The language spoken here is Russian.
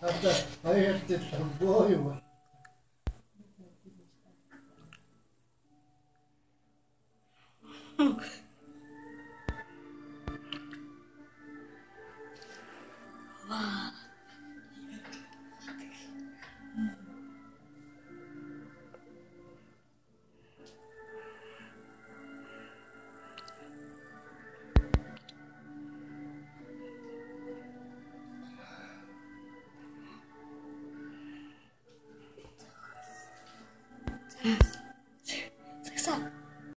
А, та, а як ти Yes.